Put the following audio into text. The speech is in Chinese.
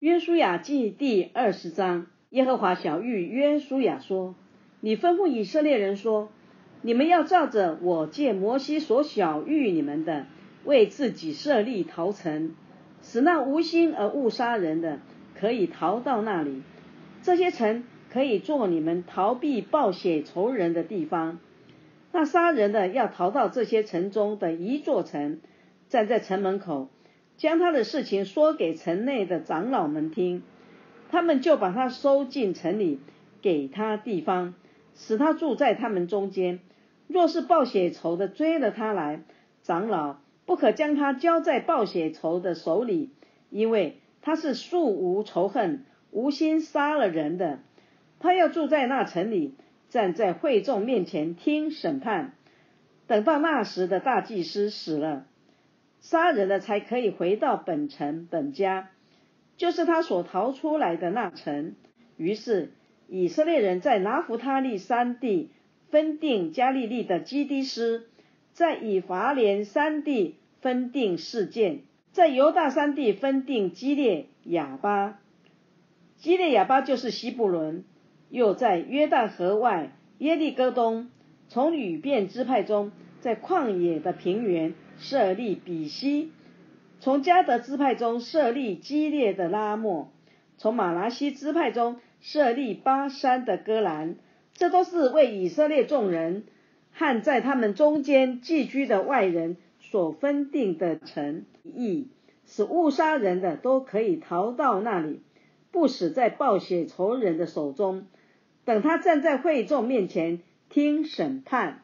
约书亚记第二十章，耶和华小玉约书亚说：“你吩咐以色列人说，你们要照着我借摩西所小谕你们的，为自己设立逃城，使那无心而误杀人的可以逃到那里。这些城可以做你们逃避暴血仇人的地方。那杀人的要逃到这些城中的一座城，站在城门口。”将他的事情说给城内的长老们听，他们就把他收进城里，给他地方，使他住在他们中间。若是报血仇的追了他来，长老不可将他交在报血仇的手里，因为他是素无仇恨、无心杀了人的。他要住在那城里，站在会众面前听审判。等到那时的大祭司死了。杀人了才可以回到本城本家，就是他所逃出来的那城。于是以色列人在拿弗他利山地分定加利利的基低斯，在以法莲山地分定事件，在犹大山地分定基列亚巴。基列亚巴就是西布伦，又在约旦河外耶利哥东，从吕遍支派中，在旷野的平原。设立比西，从加德支派中设立激烈的拉莫，从马拉西支派中设立巴山的戈兰，这都是为以色列众人和在他们中间寄居的外人所分定的城邑，使误杀人的都可以逃到那里，不死在暴血仇人的手中。等他站在会众面前听审判。